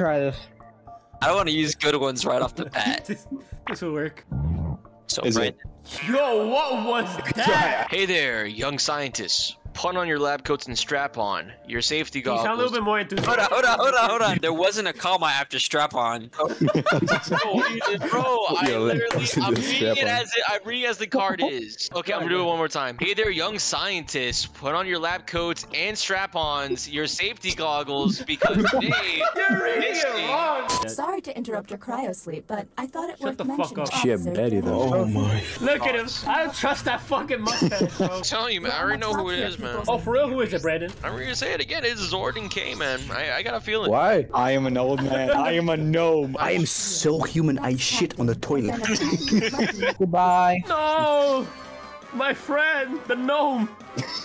try this. I don't want to use good ones right off the bat. this, this will work. So Is right. Yo, what was that? Hey there, young scientists. Put on your lab coats and strap on your safety You sound a little goggles. bit more Hold on, hold on, hold on, hold on. There wasn't a comma after strap on. Bro, bro, I Yo, literally, I'm reading it strap-on. as it, I'm reading as the card is. Okay, I'm gonna do it one more time. Hey there, young scientists. Put on your lab coats and strap-ons, your safety goggles, because today, You're reading it Misty- wrong. Sorry to interrupt your cryo sleep, but I thought it Shut worth the fuck mentioning. up. Shit, Officer Betty though. Dillon. Oh my. Look at him. I don't trust that fucking mustache, bro. I'm telling you, man, I already know who it is, man. Oh, for real? Who is it, Brandon? I'm gonna say it again. It's Zordon K, man. I, I got a feeling. Why? I am an old man. I am a gnome. I am so human. I shit on the toilet. Goodbye. No! My friend, the gnome!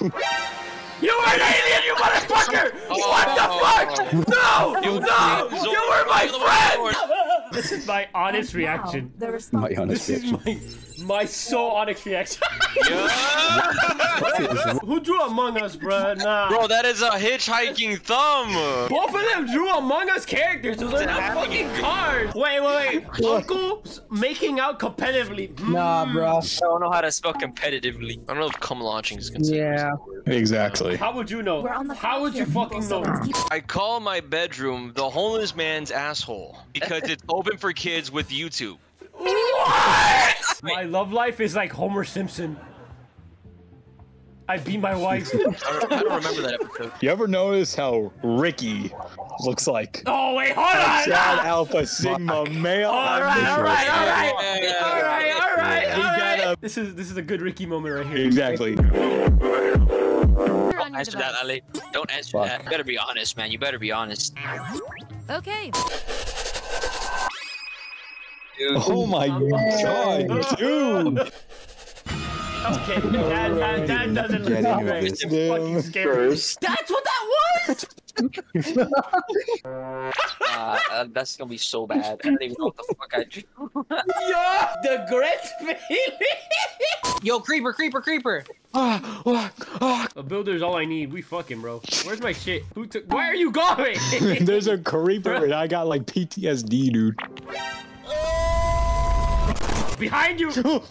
you are an alien, you motherfucker! Oh, what the fuck? No! You- no! Zordon, You were my you're the one friend! This is my honest And now, reaction. The My honest This is reaction. my my so honest reaction. Who drew Among Us, bruh? Nah. Bro, that is a hitchhiking thumb. Both of them drew Among Us characters. Those are not fucking cards. Wait, wait, wait. Uncle making out competitively. Nah, hmm. bro. I don't know how to spell competitively. I don't know if cum launching is considered. Yeah. Exactly. How would you know? We're on the How would you fucking know? so let's keep I call my bedroom the homeless man's asshole because it's open for kids with YouTube. What? My love life is like Homer Simpson. I beat my wife. I don't, I don't remember that episode. You ever notice how Ricky looks like oh wait, hold on. Chad! Alpha Sigma male? All right, all right, all right, Yeah, yeah, all right, all right, got right. This is this is a good Ricky moment right here. Exactly. on Don't answer that, device. Ali. Don't answer Fuck. that. You better be honest, man. You better be honest. Okay. Dude. Oh my god, dude. Okay, that, that, that doesn't look Get good. in right. this. It's fucking scary. That's what that was. Uh, uh, that's gonna be so bad. I don't even know what the fuck I drew. Yo, the great feeling. Yo, creeper, creeper, creeper. A builder's all I need. We fucking bro. Where's my shit? Who took? Where are you going? There's a creeper and I got like PTSD, dude. Behind you.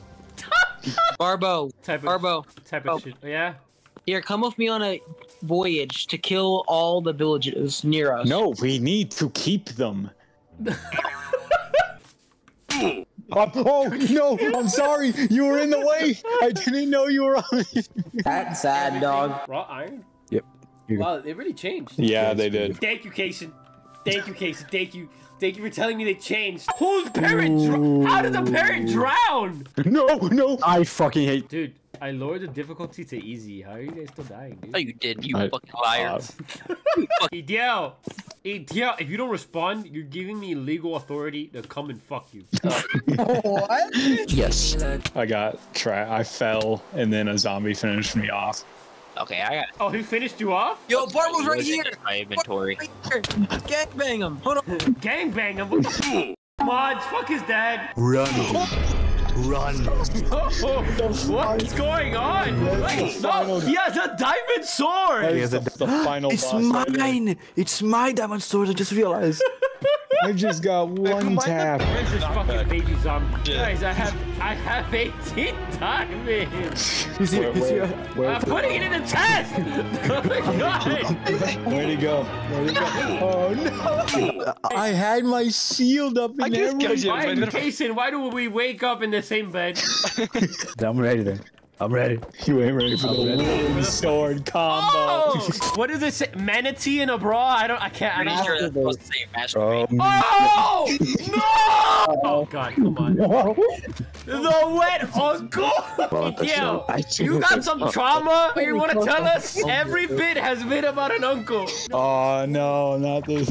Barbo, Type of Barbo, type of shit. Yeah. here, come with me on a voyage to kill all the villages near us. No, we need to keep them. Uh, oh no! I'm sorry. You were in the way. I didn't know you were on. That's sad, dog. Raw iron. Yep. Here you go. Wow, it really changed. yeah, they did. Thank you, Kason. Thank you, Casey. Thank you. Thank you for telling me they changed. Whose parent? Dr- How did the parent drown? No, no. I fucking hate. Dude, I lowered the difficulty to easy. How are you guys still dying, No, dude? you did. You I- fucking liar. Uh, Idiel, Idiel, if you don't respond, you're giving me legal authority to come and fuck you. what? Yes. I got tra- I fell, and then a zombie finished me off. Okay, I got. Oh, he finished you off? Yo, Barbo's right here. My inventory. Right here. Gangbang him. Hold on. Gangbang him. What Mods, fuck his dad. Run. Run. Oh, what's going on? Wait, no, he has a diamond sword. He has the, a- the final It's boss. right there. mine. It's my diamond sword. I just realized. I just got one tap. Where's this fucking baby zombie? Guys, I have I have 18 diamonds. He's here. He's here. I'm putting it in the chest. Oh my god. Where'd he go? Where'd he go? Oh no! I had my shield up in everything. Why, Kason, why do we wake up in the same bed? I'm ready then. I'm ready. You ain't ready for the one sword combo. Oh, what does it say? Manatee in a bra? I don't. I can't. I Pretty don't. sure that's supposed to say masturbate. Um, Oh no! Oh god, come on. The wet uncle. Yo, you got some trauma? You want to tell us? Every bit has been about an uncle. Oh no, not this.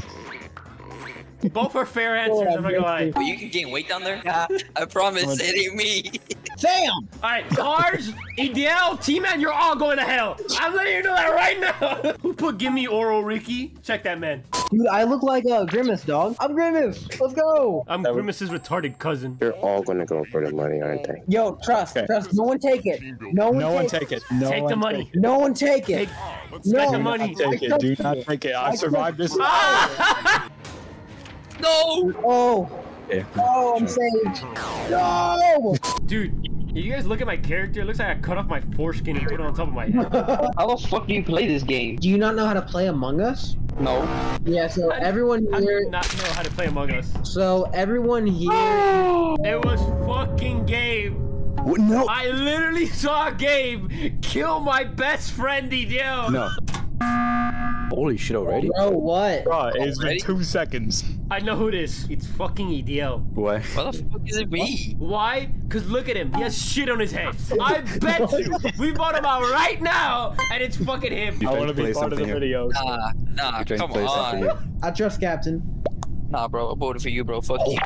Both are fair answers. I'm not gonna lie. But you can gain weight down there? Yeah. I promise, it ain't me. Damn! All right, cars, EDL, T-Man, you're all going to hell. I'm letting you know that right now. Who put Gimme Oral Ricky? Check that man. Dude, I look like a Grimace, dog. I'm Grimace. Let's go. I'm That would- Grimace's retarded cousin. They're all gonna go for the money, aren't they? Yo, trust, Okay. trust. No one take it. No one, No one take, take it. No Take one the money. it. No one take it. Take, no, take the money. take it. Do not take it. I survived this. No! Oh, Yeah. oh, I'm saved. No! Dude, you guys look at my character, it looks like I cut off my foreskin and put it on top of my head. How the fuck do you play this game? Do you not know how to play Among Us? No. Yeah, so everyone I do here. not know how to play Among Us. So everyone here. It was fucking Gabe. What? No. I literally saw Gabe kill my best friend, Didio. No. Holy shit already? Bro, what? Bro, it's been two seconds. I know who it is. It's fucking EDL. Why? Why the fuck is it me? Why? Cause look at him. He has shit on his head. I bet you we bought him out right now, and it's fucking him. You I want to be part of the something here? video. Nah, nah, You're trying to come on. I trust Captain. Nah, bro, I voted for you, bro. Fuck you.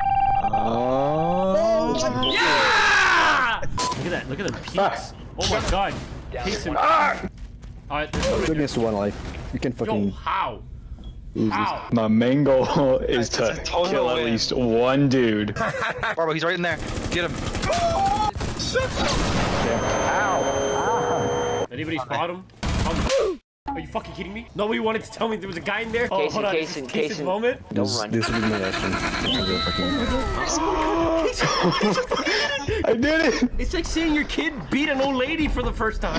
Oh. Yeah! Look at that. Look at the peaks. Ah. Oh my god. Peaks and. Alright, there's Two somebody- one life. You can fucking. Yo, how? Lose this. My main goal is to That's a total kill at least one dude. Barbo, he's right in there. Get him. Ow! Ow! Anybody spot him? Are you fucking kidding me? Nobody wanted to tell me there was a guy in there? Oh, Casey, hold on. Casey, This is Casey's Casey. moment. This, run. this will be my action. I'm gonna fucking. I did it! It's like seeing your kid beat an old lady for the first time.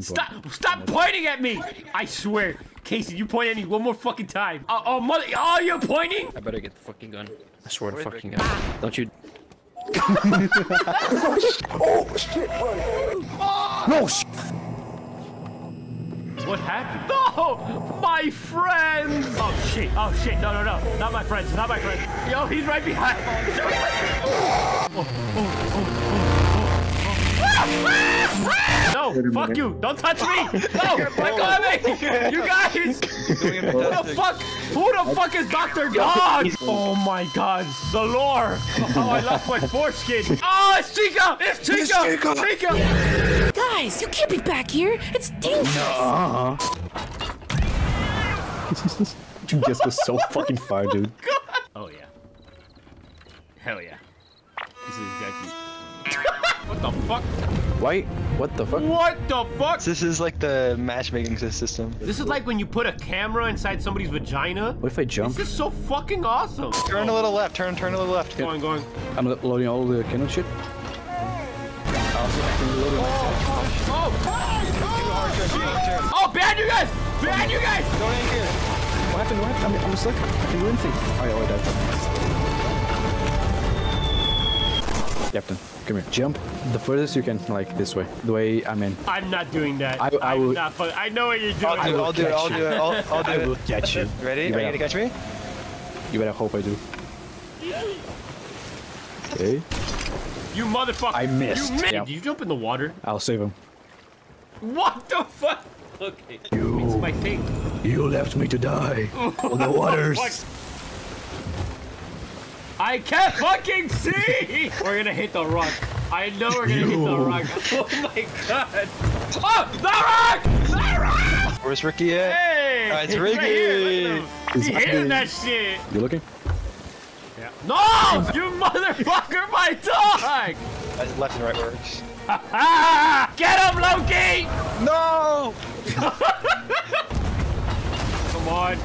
stop! Stop pointing at me! I swear, Casey, you point at me one more fucking time. Oh, oh mother! Oh, you're pointing! I better get the fucking gun. I swear to fucking gun. Don't you? Oh shit, buddy? No! Sh- What happened? No! My friends! Oh shit! Oh shit! No, no, no! Not my friends! Not my friends! Yo, he's right behind! Oh, oh, oh, oh. No! Fuck you! Don't touch me! No! Let go of me! You guys! Who the fuck? Who the fuck is Dr. Dog? Oh my god! The lore! Oh, I lost my foreskin! Oh, it's Chica! It's Chica! It's Chica! Guys, you can't be back here. It's dangerous. Uh-huh. you just was so fucking far, dude. Oh yeah. Hell yeah. This is exactly. What the fuck? Why? What the fuck? What the fuck? This is like the matchmaking system. This is like when you put a camera inside somebody's vagina. What if I jump? This is so fucking awesome. Turn a little left. Turn, turn a little left. Going, going. I'm loading all the cannon shit. Oh! Oh, behind you guys! Behind you guys! What happened? What happened? I'm, I'm stuck. I can do anything. Oh, yeah, I died. Captain, come here. Jump the furthest you can, like this way. The way I'm in. I'm not doing that. I- I will- not. fu- I know what you're doing. I'll do it. I'll do it. I'll do it. I'll, I'll do I will it. catch you. Ready? You Are you gonna catch me? you better hope I do. Okay. You motherfucker! I missed. You missed. Yeah. Did you jump in the water? I'll save him. What the fuck? Okay. You- It's my thing. You left me to die on the waters. Fuck. I can't fucking see! We're gonna hit the rock. I know we're gonna hit the You. rock. Oh my god. Oh, the rock! The rock! Where's Ricky at? Hey! Uh, it's he's right here, look Ricky. at him. It's He hitting that shit. You looking? Yeah. No! You motherfucker, my dog! That's left and right works. Get him, Loki! No! Come on.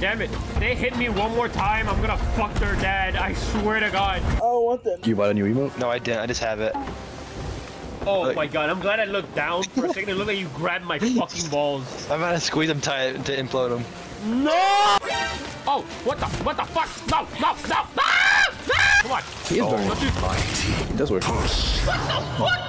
Damn it. They hit me one more time, I'm gonna fuck their dad. I swear to God. Oh, what the? You bought a new emote? No, I didn't. I just have it. Oh Look. my god, I'm glad I looked down for a second. It looked like you grabbed my fucking balls. I'm gonna squeeze them tight to implode them. No! Oh, what the, what the fuck? No, no, no, no! no! Come on. He is oh, burning. Don't you- It does work. What the fuck?